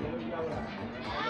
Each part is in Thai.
没有，没有了。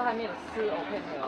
都还没有吃哦，可以。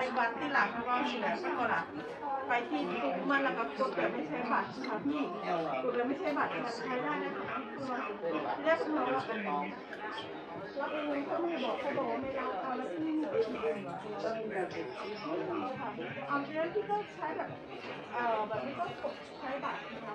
แบบโบไซบัตรที่หลังแล้วก็เสียสักก่อนละไปที่ตุ๊กมันแล้วก็กดแบบไม่ใช้บัตรค่ะพี่กดแบบไม่ใช้บัตรใช้ได้นะคะเรียกคุณน้องว่าเป็นน้องแล้วเองเขาไม่บอกเขาบอกว่าไม่รับเอาแล้วที่นี่เอาเรื่องที่ก็ใช้แบบเอ่อแบบนี้ก็กดใช้บัตรนะคะ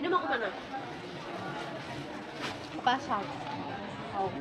Sino mo kumana? Pasal. Oh.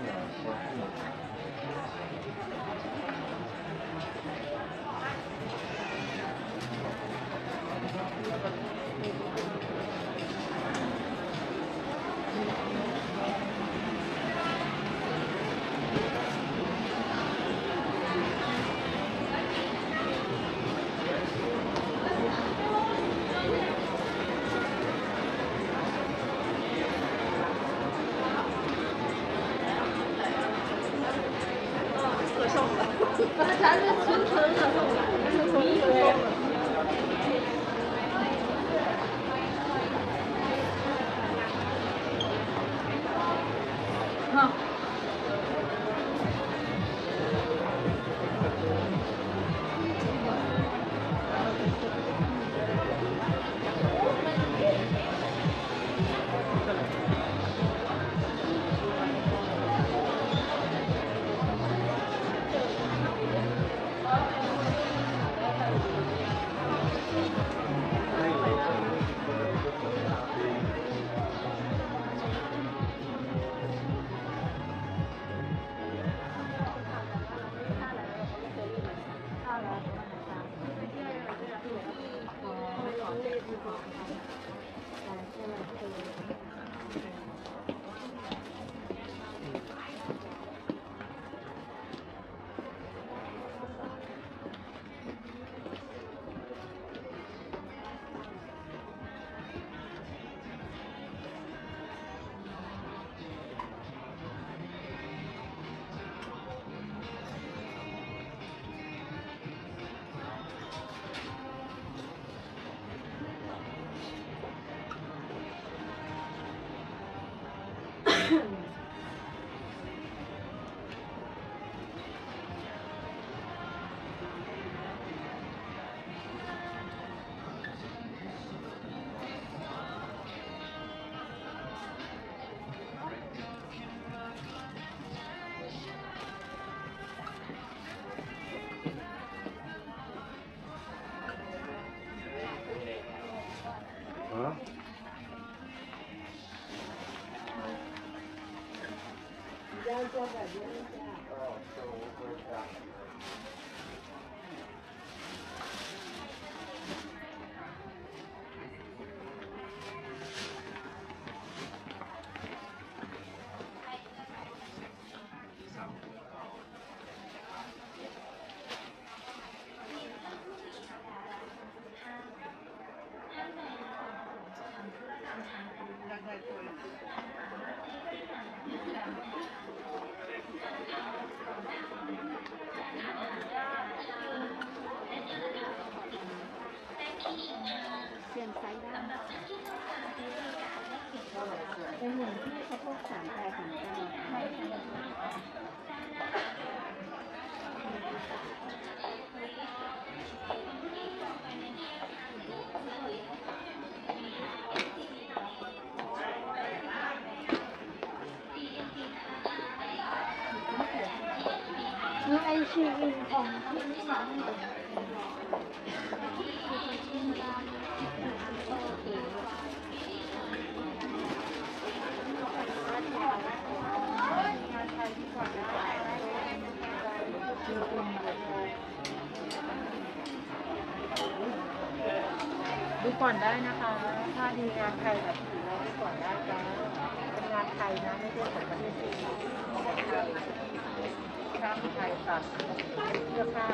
Cho. พวกสามแปดสามเก้าใช่ค่ะ แล้วไอชีวินของที่นี่มั ดูก่อนได้นะคะ ถ้าดีงานไทยแบบถือเราดูก่อนได้จ้าเป็นงานไทยนะไม่ใช่ของประเทศจีนช่างไทยตัดเสื้อผ้า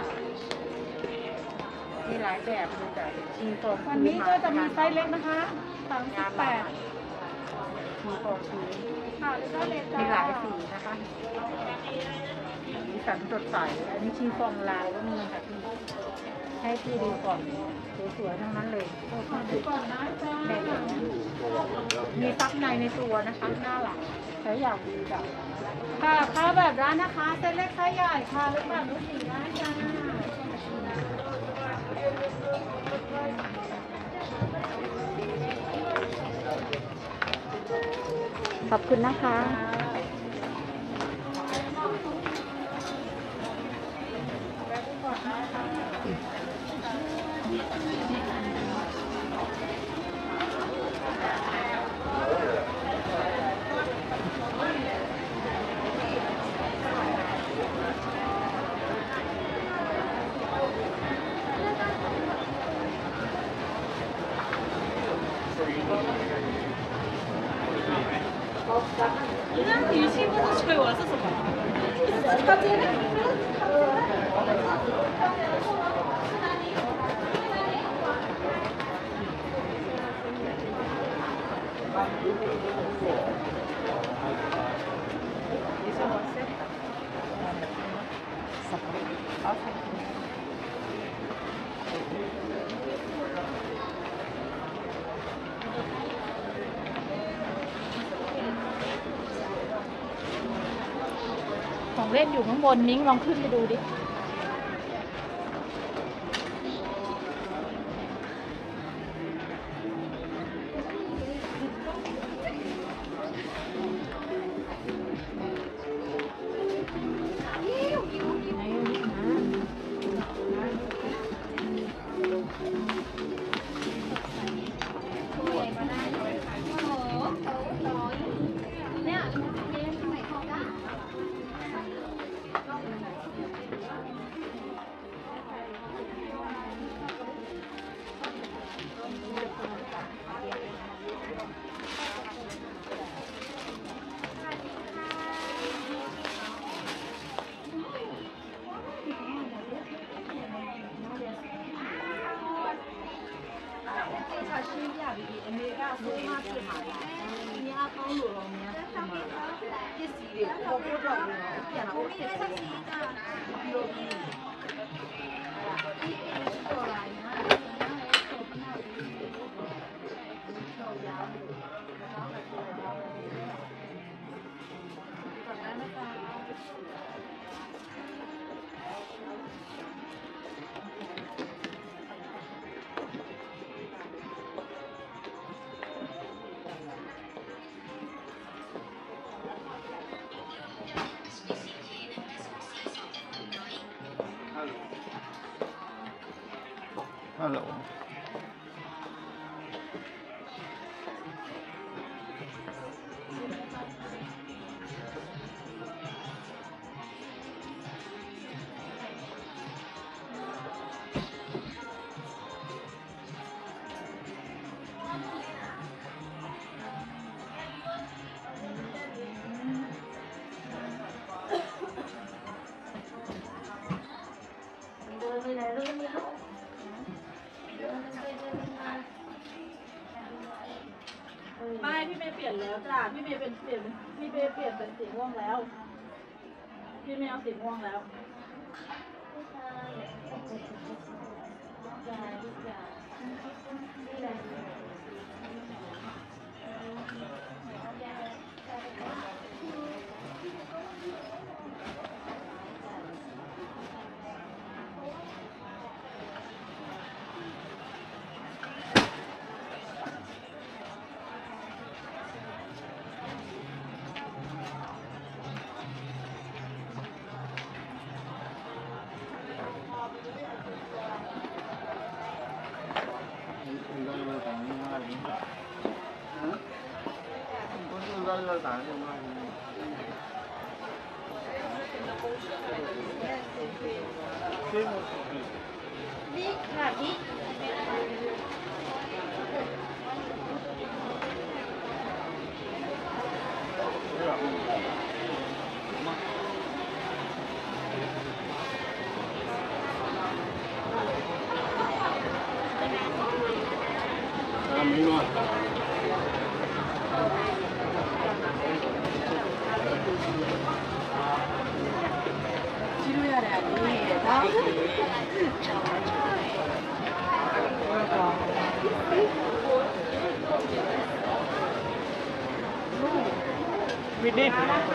มีหลายแบบเลยจ้ะชีฟองวันนี้ก็จะมีไซส์เล็กนะคะสามสิบแปดชีฟองพื้นค่ะแล้วก็เลจ้ามีหลายสีนะคะ มีสันสดใส อันนี้ชีฟองลายก็มีค่ะพี่ ให้พี่ดูก่อน สวยๆทั้งนั้นเลยแบบมีซับในในตัวนะคะหน้าหลังใช้อย่างดีจ้ะค่ะค่าแบบร้านนะคะเส้นเล็กไซส์ใหญ่ค่ะเล็กแบบรุ่นสี่ได้จ้าขอบคุณนะคะ tiene? เล่นอยู่ข้างบนมิ้งลองขึ้นไปดูดิ ย์เปลี่ยนแล้วจ้าพี่เมย์เป็นเปลี่ยนพี่เมย์เปลี่ยนเป็นสีม่วงแล้ว พี่เมย์เอาสีม่วงแล้ว Sydney.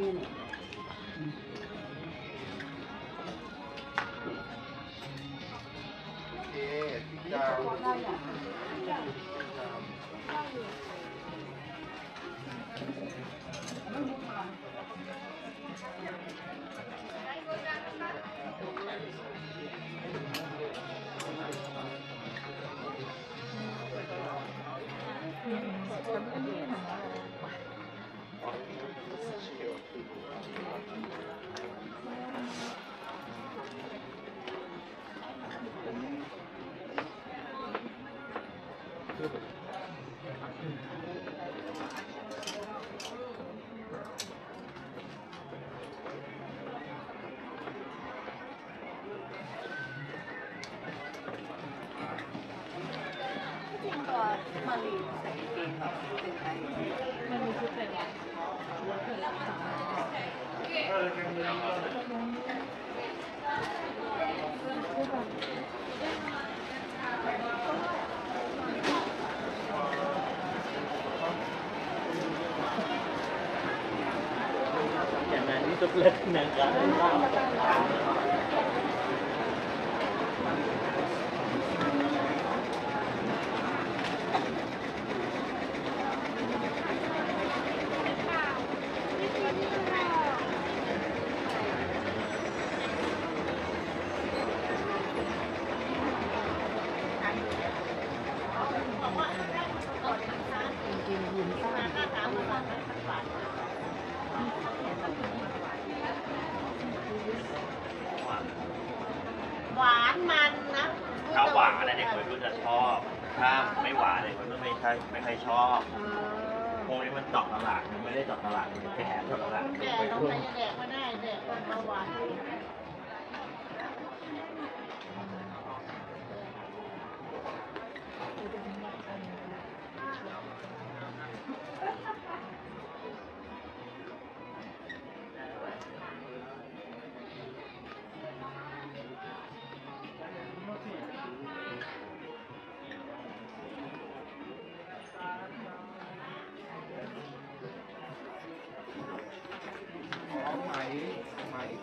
tuklak ng kain.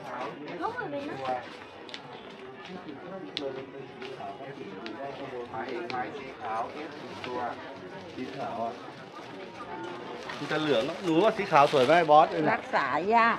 ขาวเขาเหมือนนะขาวขาวมันจะเหลืองหนูว่าสีขาวสวยไหมบอสรักษายาก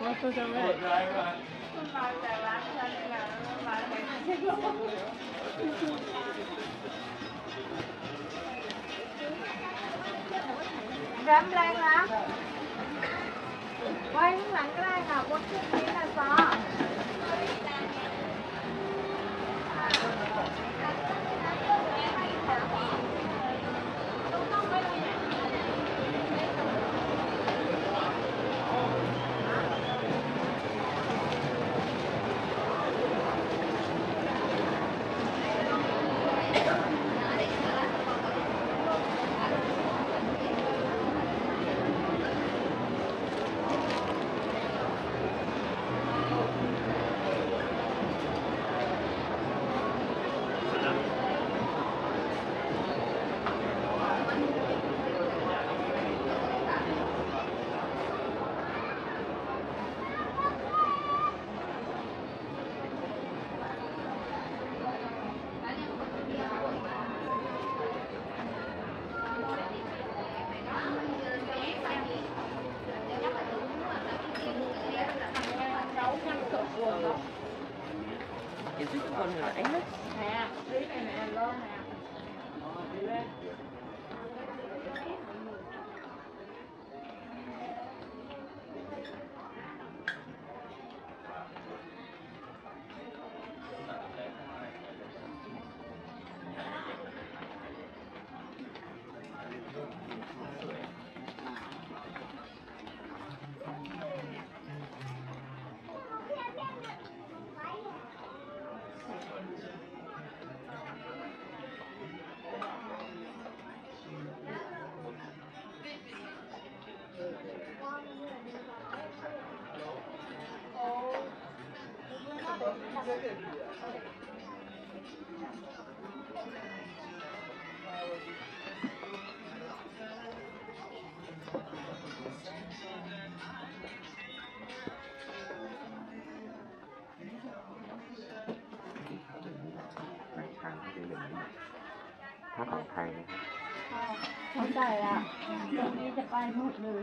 কত যাবে Rắm lên hả? Quay hướng lạnh cái này hả? Quay hướng lặng cái này hả? ถ้าของไทยเข้าใจอะตรงนี้จะไปหมดเลย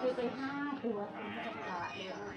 คือไปห้าตัวจะขาดเลย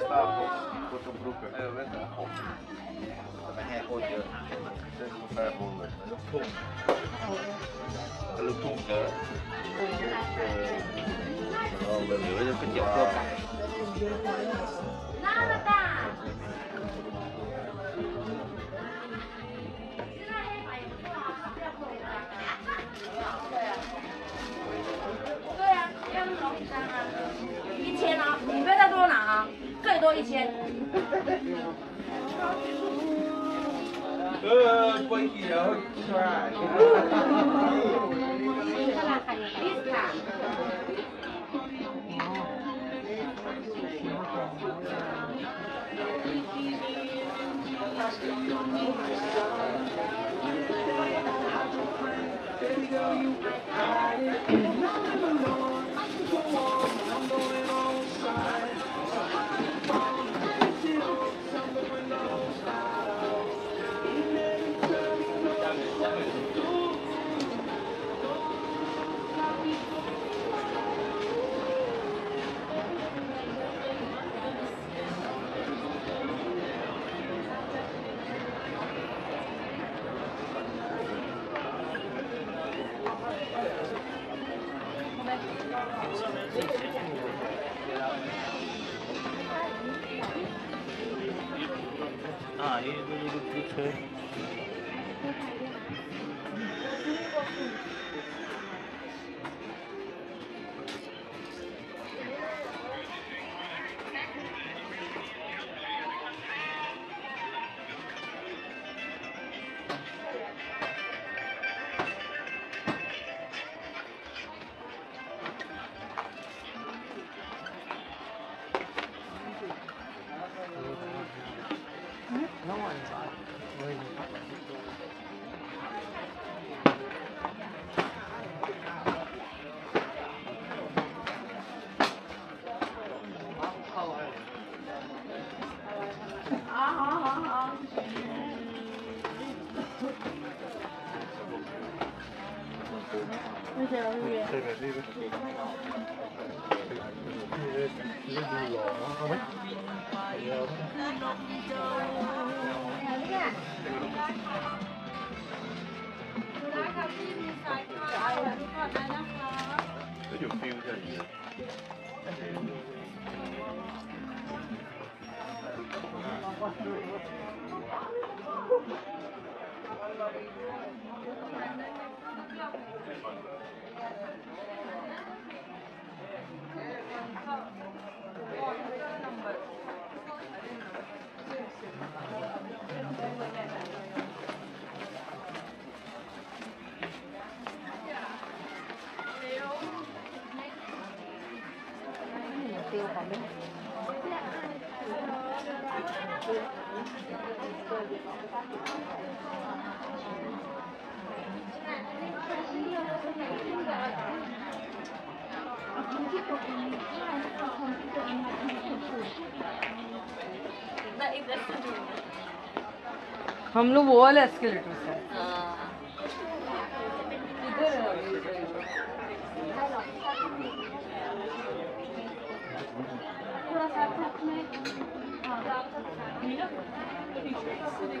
สตาร์บัคส์คุณต้องรู้กันเออเว้ยแต่ผมแต่แฮร์โคเยอะเส้นกาแฟบูมเลยลูกทุ่งกระลุกทุ่งเยอะเออเราเหลือจะเป็นเจ้าตัว 多一千。呃，关机然后圈。 ก่อนได้นะคะ ก็อยู่ฟิวจะดี हम लोग वो वाले एस्केलेटर से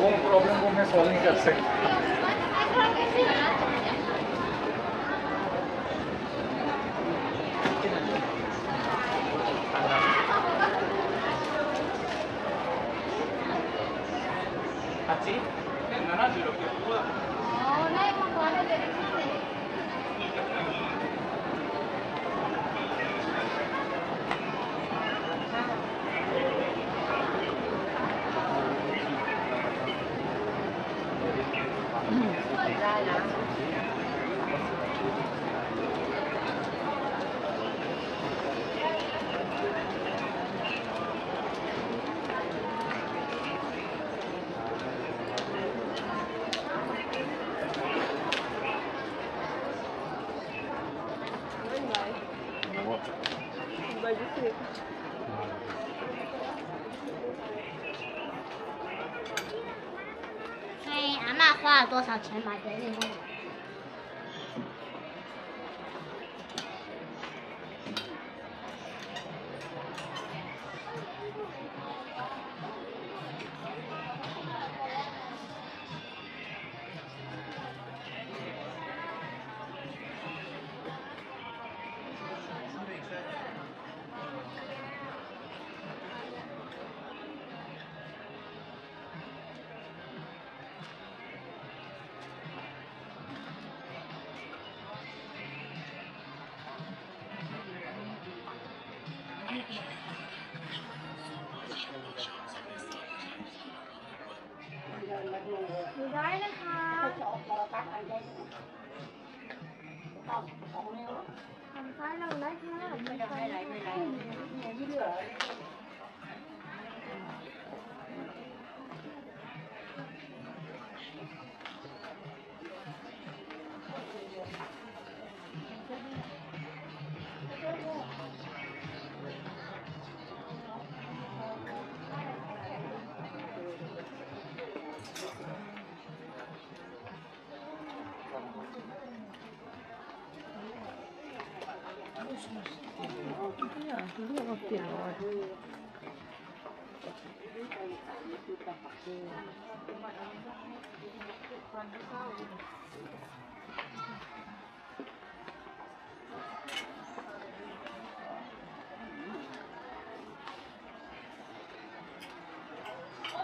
वो प्रॉब्लम को मैं सॉल्व नहीं कर सकता 같이? 170kg 多少钱买你ได้นะคะ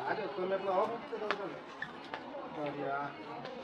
Adiós, tú me lo vas a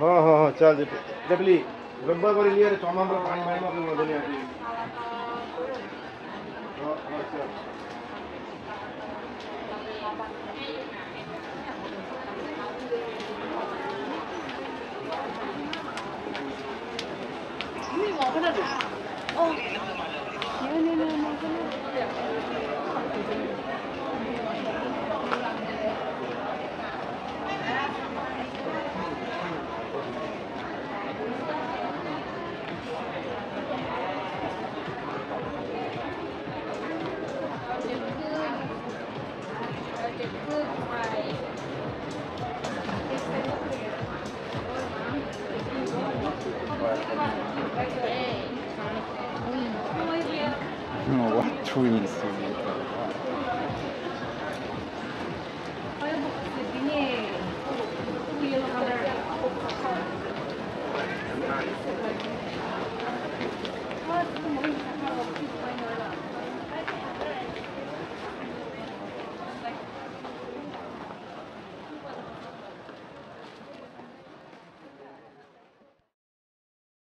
हाँ हाँ हाँ चल जबली रब्बा पर लिया रे चौमा पर पानी भाई में मदद नहीं आती Oh,